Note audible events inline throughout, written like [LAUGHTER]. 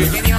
El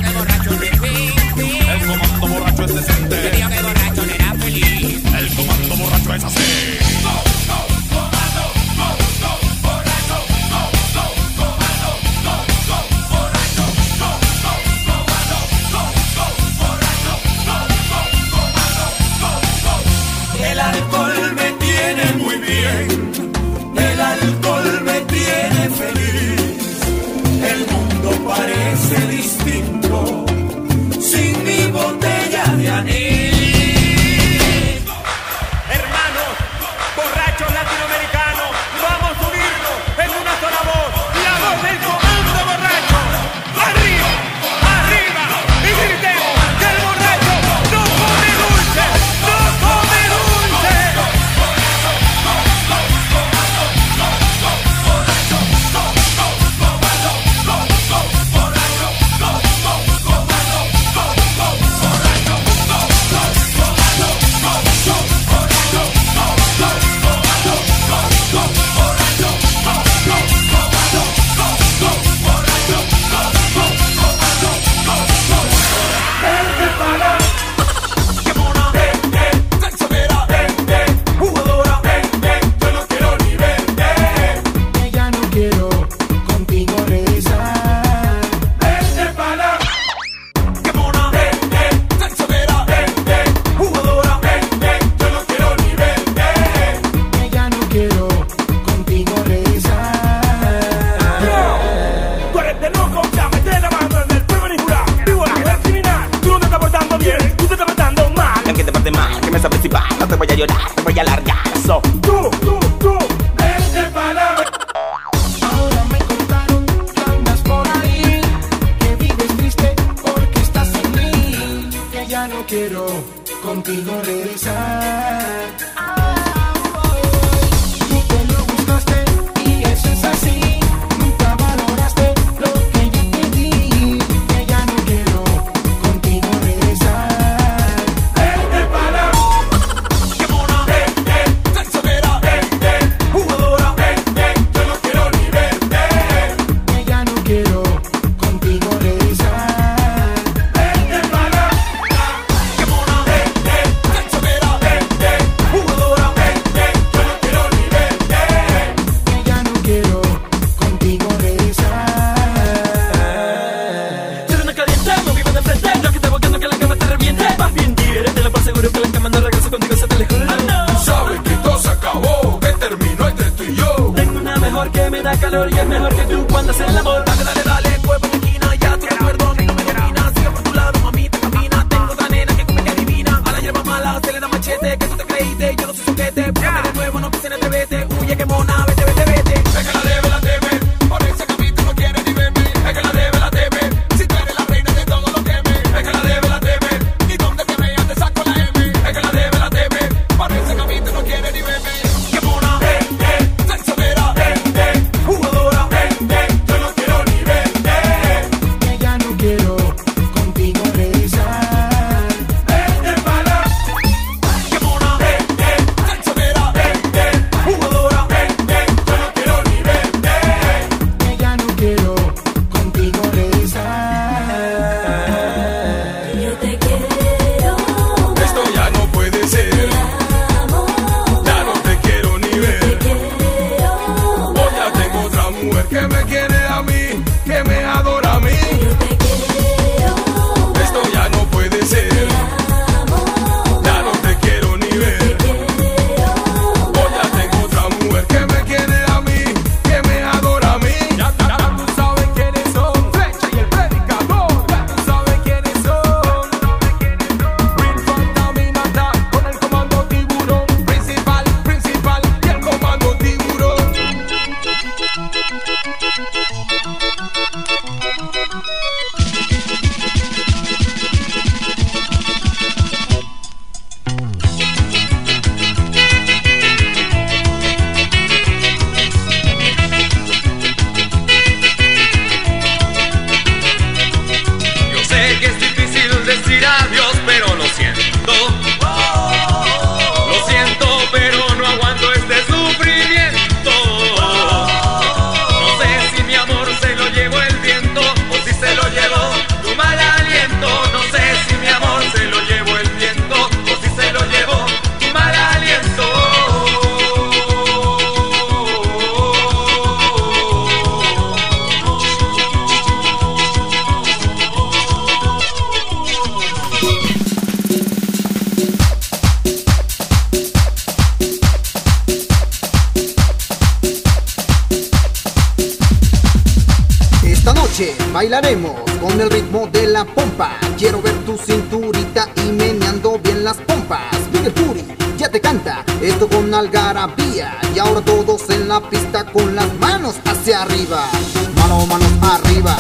con el ritmo de la pompa. Quiero ver tu cinturita y meneando bien las pompas. Miguel Puri ya te canta esto con algarabía. Y ahora todos en la pista con las manos hacia arriba. Mano, manos arriba.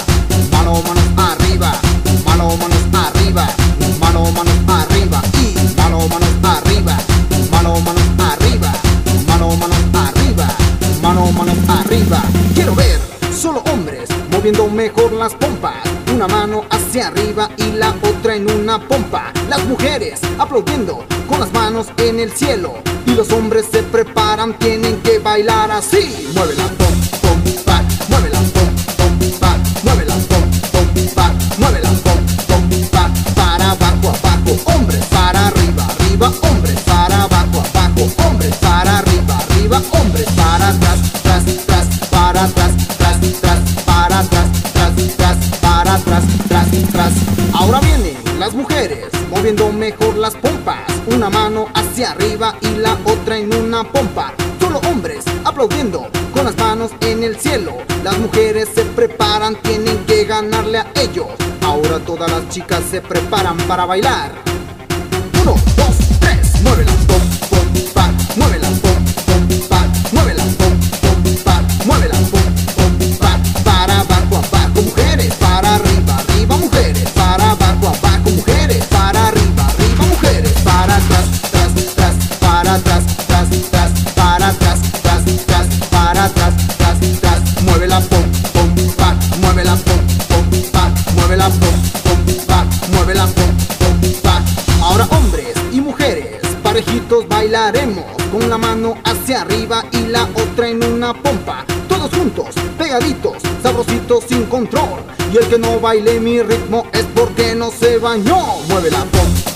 Mano, manos arriba. Mano, manos arriba. Mano, manos arriba. Y mano, manos arriba. Mano, manos arriba. Mano, manos arriba. Mano, manos arriba. Quiero ver solo hombres moviendo mejor arriba y la otra en una pompa. Las mujeres aplaudiendo con las manos en el cielo y los hombres se preparan, moviendo mejor las pompas. Una mano hacia arriba y la otra en una pompa. Solo hombres aplaudiendo con las manos en el cielo. Las mujeres se preparan, tienen que ganarle a ellos. Ahora todas las chicas se preparan para bailar. Uno, dos, tres, mueve que no baile mi ritmo es porque no se bañó. Mueve la pom,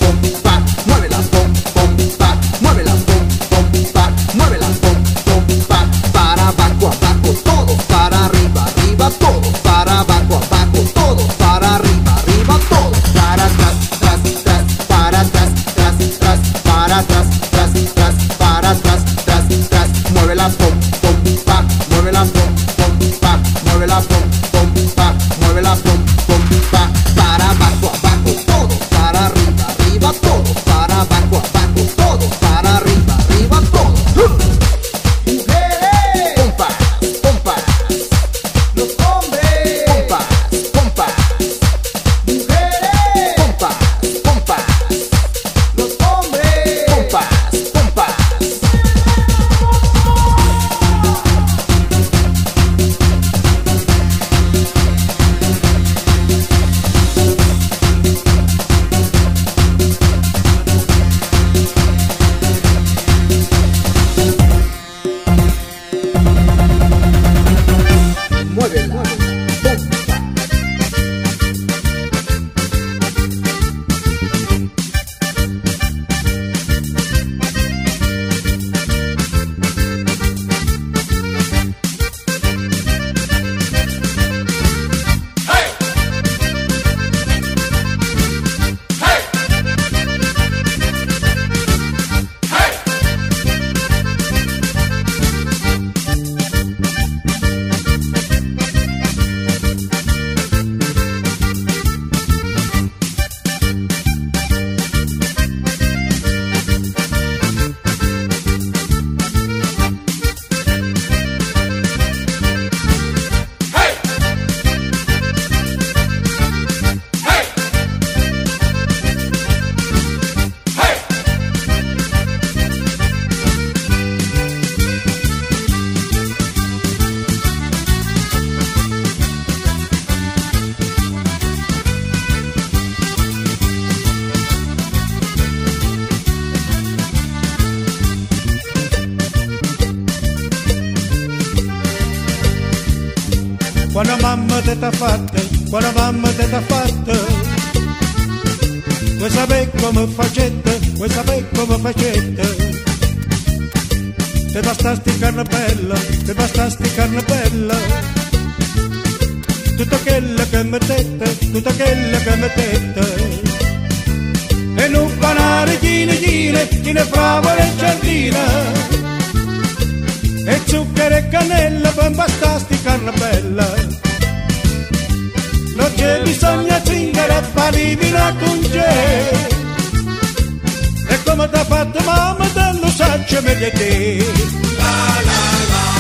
t'ha fatta, quando mamma te t'ha fatta. Vuoi sapere come facetta, vuoi sapere come facetta Te bastasti carne bella, te bastasti carne bella Tutto quello che dette, tutto quello che dette E non panare gine gine, gine fravola e giardina. E zucchero e cannella per bastasti carne bella che bisogna cingare a panivina con te. E come ti ha fatto mamma, te lo saggio meglio te. La la la.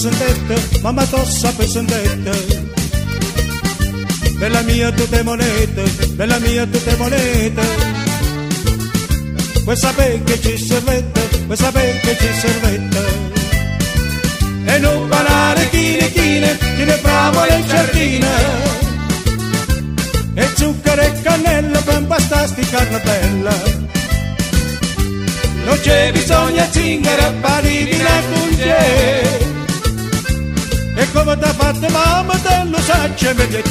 Pesantette, mamma tossa pesantette. Bella mia tutte monete, bella mia tutte monete. Vuoi sapere che ci servette, vuoi sapere che ci servette. E non banare chine chine, chine fravola in giardina. E zucchero e cannella per impastasti carne bella. Non c'è bisogno zingara, pariti la cunge. E come t'ha fatto mamma te lo sacce meglio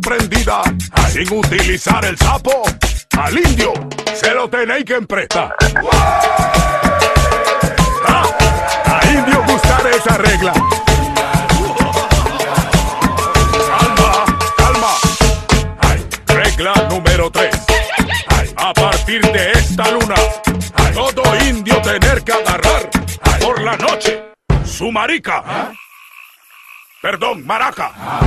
sorprendida sin utilizar el sapo. Al indio se lo tenéis que emprestar. Ah, A indio gustar esa regla. Calma, calma. Ay, Regla número 3. A partir de esta luna, todo indio tener que agarrar por la noche su marica. Perdón, maraca. A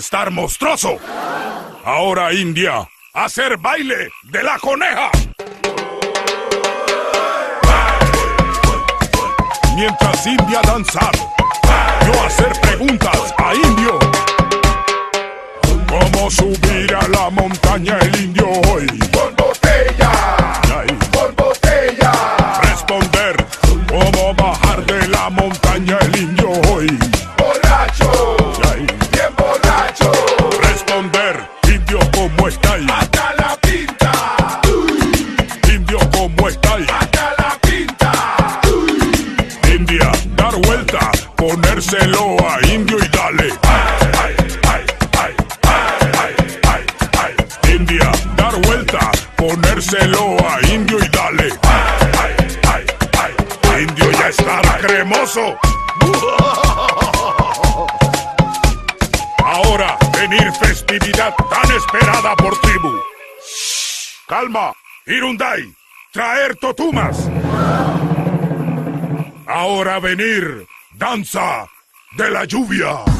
estar monstruoso. Ahora India, hacer baile de la coneja. Mientras India danzar, yo hacer preguntas a indio. ¿Cómo subir a la montaña el indio hoy? Con botella. Con botella. Ponérselo a indio y dale. India, dar vuelta, ponérselo a indio y dale. Indio ya está cremoso. Ahora, venir festividad tan esperada por tribu. Calma, Irundai, traer totumas. Ahora venir, danza de la lluvia.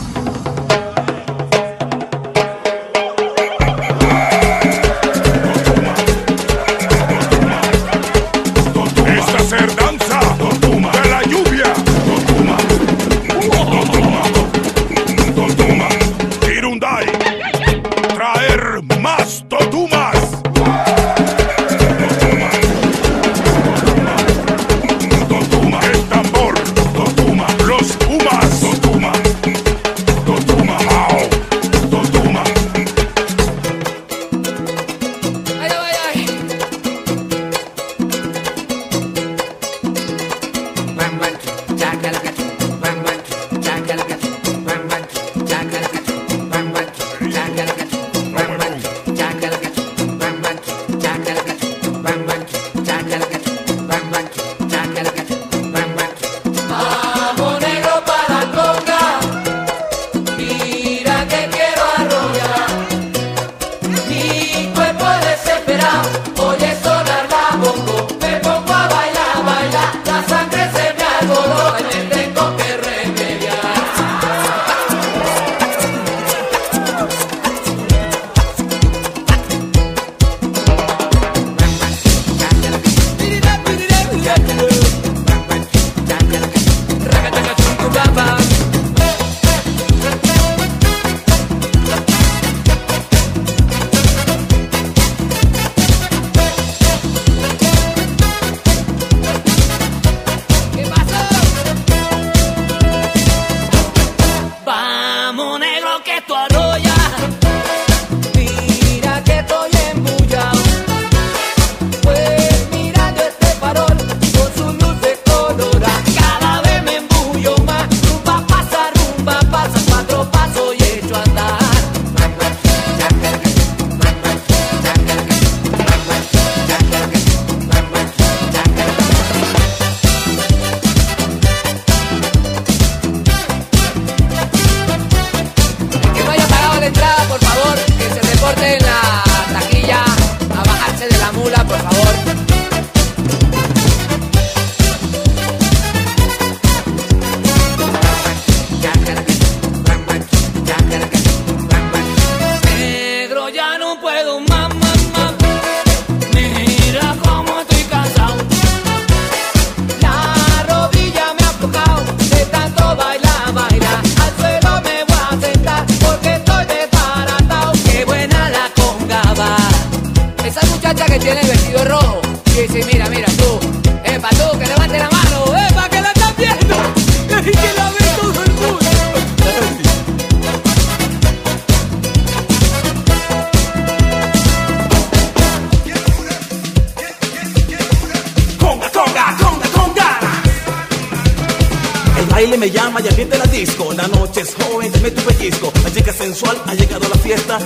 sensual ha llegado a la fiesta.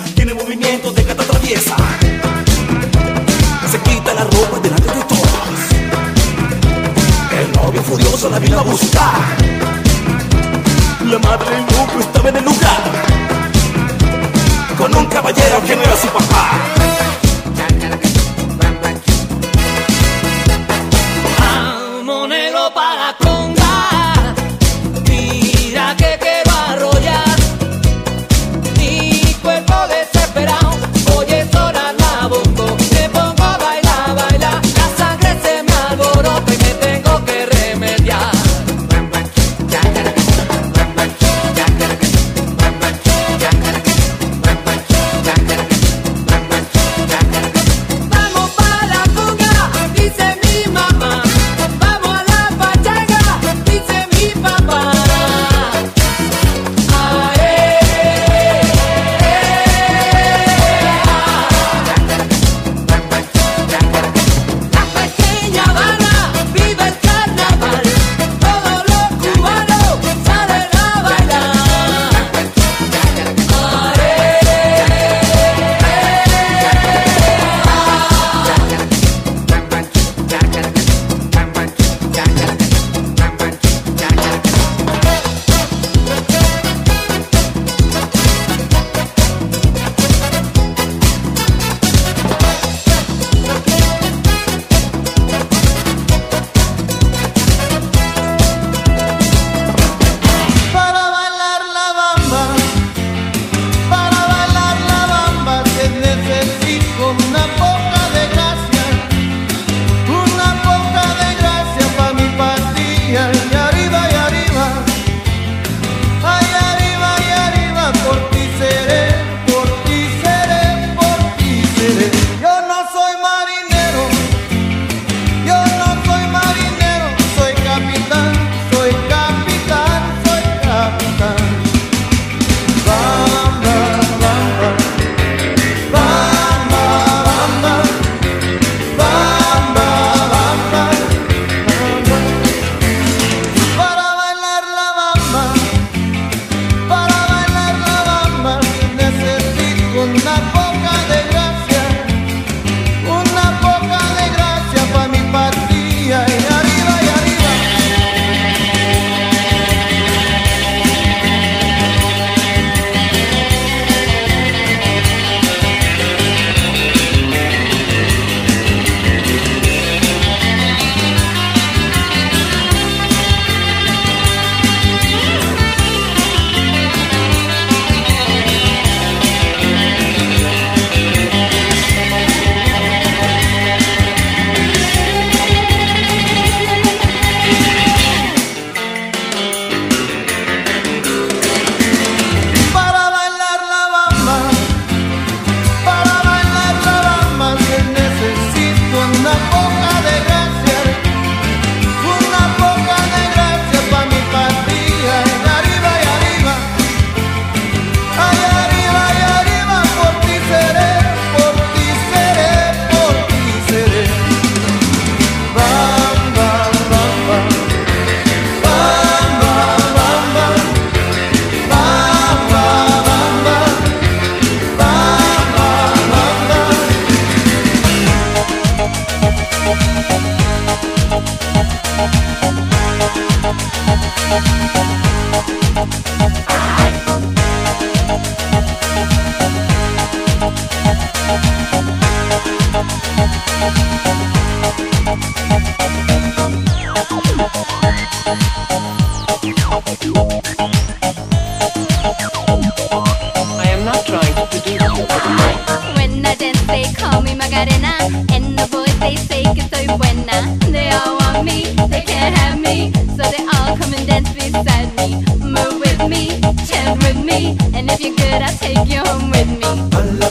beside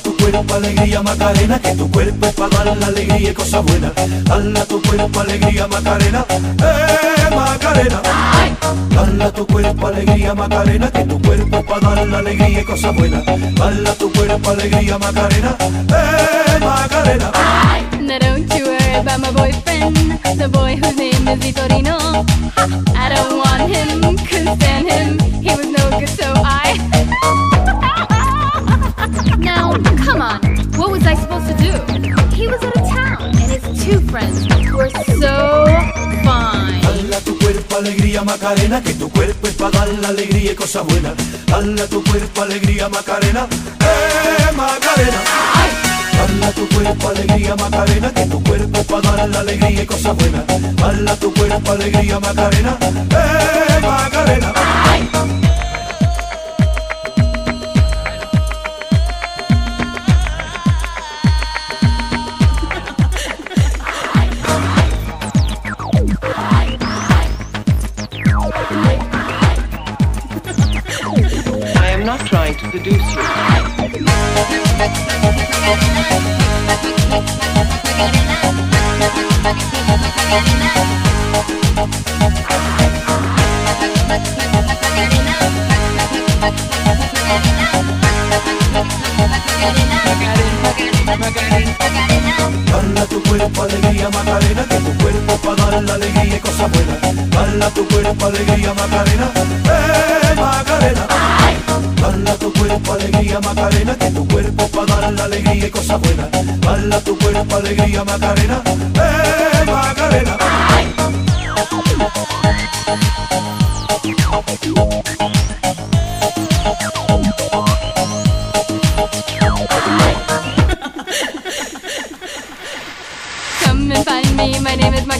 tu cuerpo, alegría, Macarena, que tu cuerpo es para dar la alegría y cosa buena. Hala tu cuerpo, alegría, Macarena, eh, Macarena. Hala tu cuerpo, alegría, Macarena, que tu cuerpo es para dar la alegría y cosa buena. Hala tu cuerpo, alegría, Macarena, eh, Macarena. ¡Ay! Worry about my boyfriend, the boy whose name is Vitorino. I don't want him, couldn't stand him. He was no good, so I. [LAUGHS] now, come on, what was I supposed to do? He was out of town, and his two friends were so fine. Dala tu cuerpo alegría Macarena, que tu cuerpo es para dar la alegría y cosas buenas. Dala tu cuerpo alegría Macarena, eh Macarena. Dala tu cuerpo alegría Macarena, que tu cuerpo es para dar la alegría y cosas buenas. Dala tu cuerpo alegría Macarena, eh Macarena. I am not trying to seduce you. Macarena. Dala tu cuerpo alegría Macarena, que tu cuerpo para dar la alegría y cosas buenas. Dala tu cuerpo alegría Macarena, eh Macarena. Dala tu cuerpo alegría Macarena, que tu cuerpo para dar la alegría y cosas buenas. Dala tu cuerpo alegría Macarena, eh Macarena.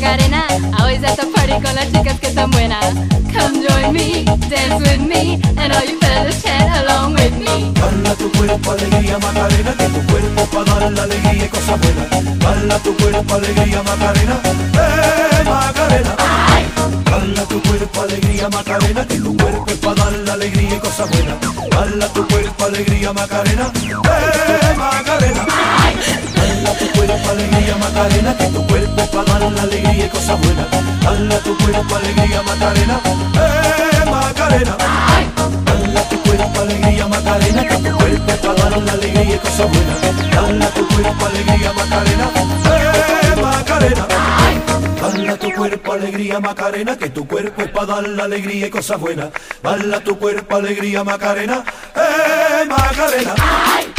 Macarena. Always at the party con las chicas que están buenas. Come join me, dance with me, and all you fellas chat along with me. Dala tu cuerpo alegría Macarena, que tu cuerpo para dar la alegría y cosas buenas. Dala tu cuerpo alegría Macarena, eh Macarena. Dala tu cuerpo alegría Macarena, que tu cuerpo es para dar la alegría y cosas buenas. Dala tu cuerpo alegría Macarena, eh Macarena. Dala tu cuerpo alegría Macarena, que tu cuerpo para dar la alegría y cosas buenas. Dala tu cuerpo alegría Macarena, eh Macarena. Dala tu cuerpo alegría Macarena, que tu cuerpo para dar la alegría y cosas buenas. Dala tu cuerpo alegría Macarena, eh Macarena. Dala tu cuerpo alegría Macarena, que tu cuerpo es para dar la alegría y cosas buenas. Dala tu cuerpo alegría Macarena, eh Macarena. Bate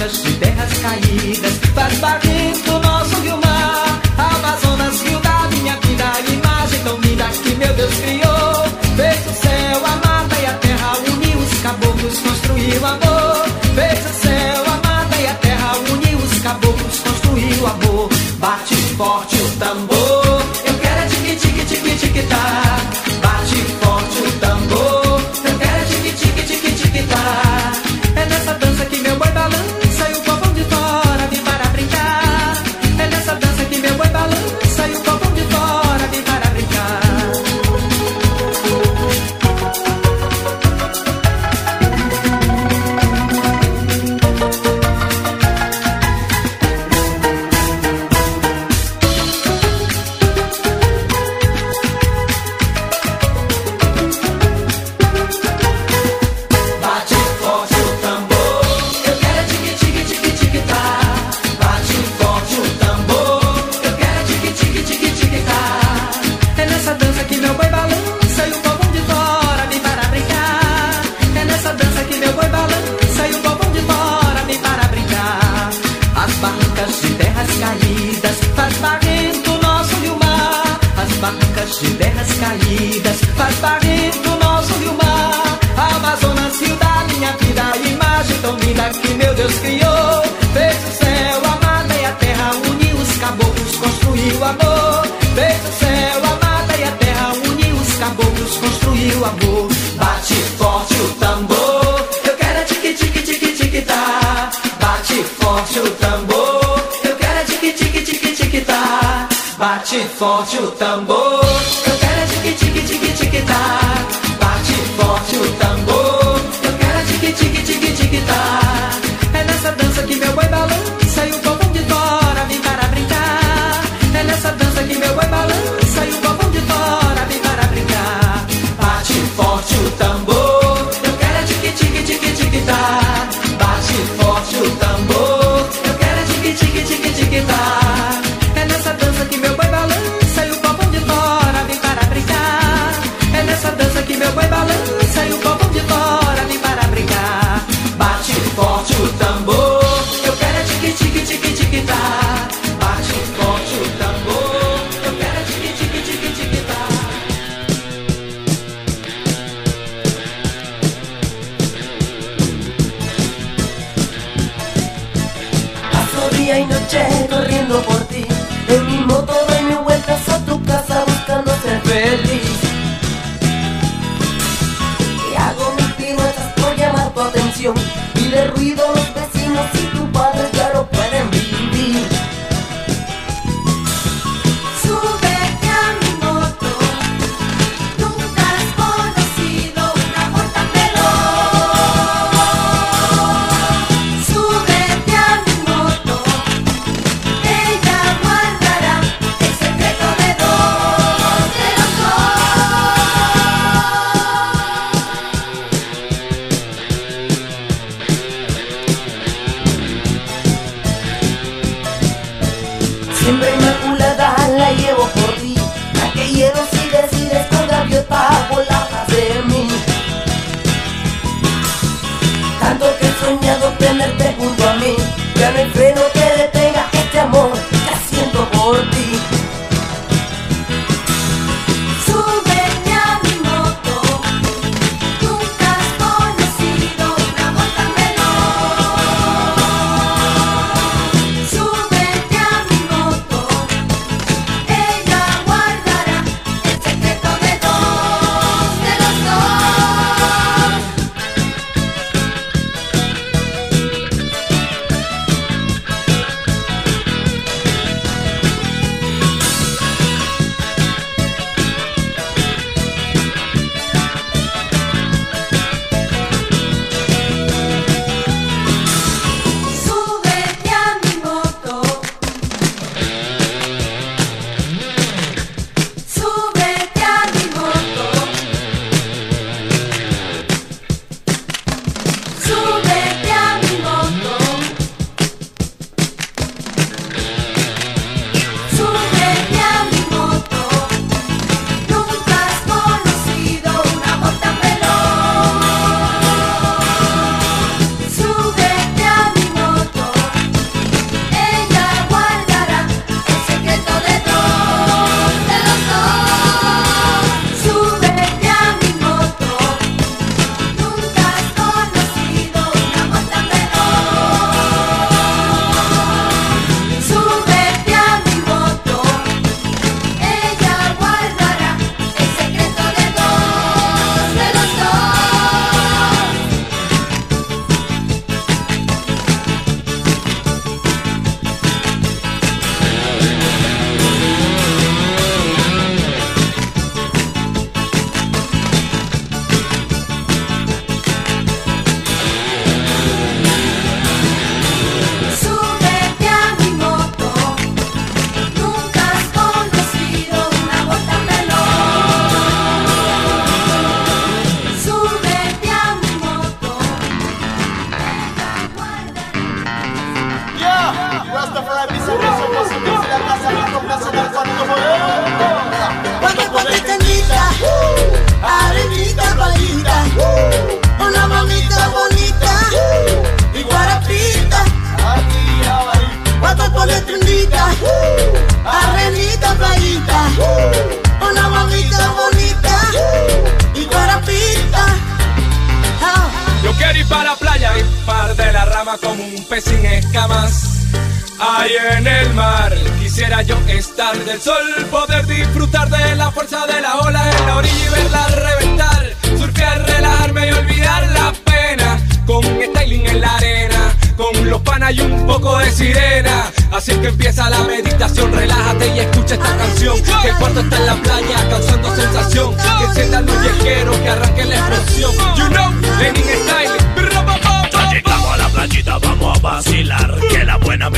De terras caídas faz barrir do nosso rio mar. Amazonas, rio da minha vida, imagem tão linda que meu Deus criou. Fez o céu, a mata e a terra, uniu os caboclos, construiu amor. Fez o céu, a mata e a terra, uniu os caboclos, construiu amor. Bate forte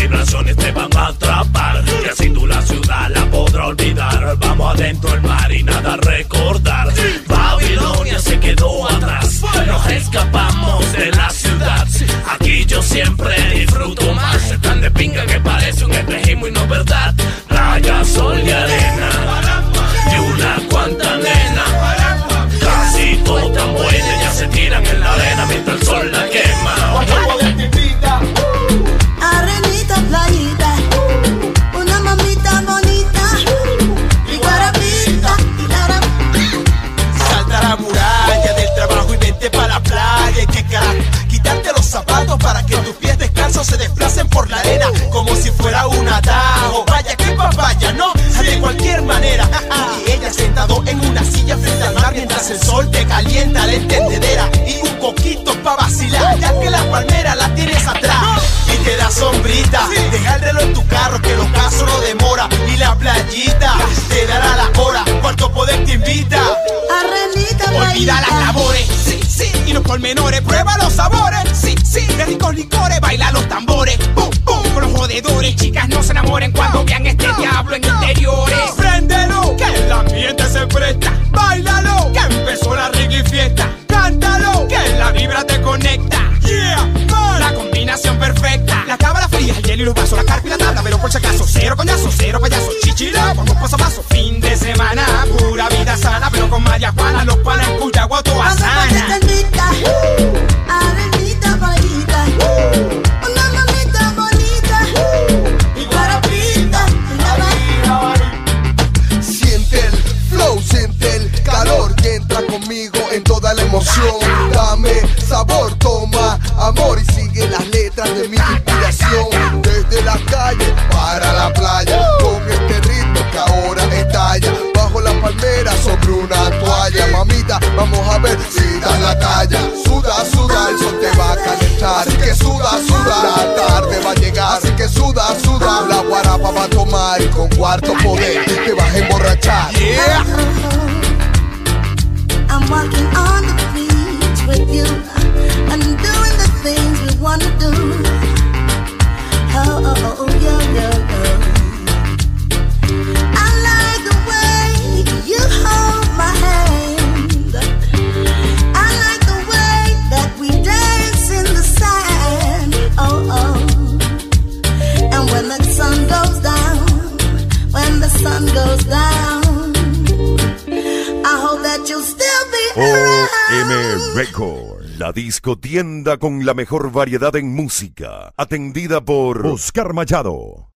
vibraciones te van a atrapar. Y así tú la ciudad la podrás olvidar. Vamos adentro del mar y nada a recordar. Babilonia se quedó atrás. Nos escapamos de la ciudad. Aquí yo siempre disfruto más. Es tan de pinga que parece un espejismo y no verdad. Playa, sol y arena. Y una cuanta nena. Casi todas tan buenas ya se tiran en la arena mientras el sol la fuera un atajo. Vaya que papaya, ¿no? De cualquier manera. [LAUGHS] Y ella sentado en una silla frente al mar mientras el sol te calienta la entendedera. Y un coquito pa' vacilar, ya que la palmera la tienes atrás. Y te da sombrita, deja el reloj en tu carro que los casos no demora. Y la playita te dará la hora, cuarto poder te invita. Arenita, Olvida las labores, sí, sí, y los pormenores, prueba los sabores, sí, sí, de ricos licores, baila los tambores, jodedores, chicas no se enamoren cuando vean este diablo en interiores. Préndelo, que el ambiente se presta, bailalo, que empezó la reggae fiesta, cántalo, que la vibra te conecta, yeah, man. la combinación perfecta, la cámara fría, el hielo y los vasos, la carpa y la tabla, pero por si acaso, cero coñazo, cero payaso, chichila, vamos paso a paso, fin de semana, pura vida sana, pero con María Juana, los panas en Cuyagua, disco tienda con la mejor variedad en música, atendida por Oscar Machado.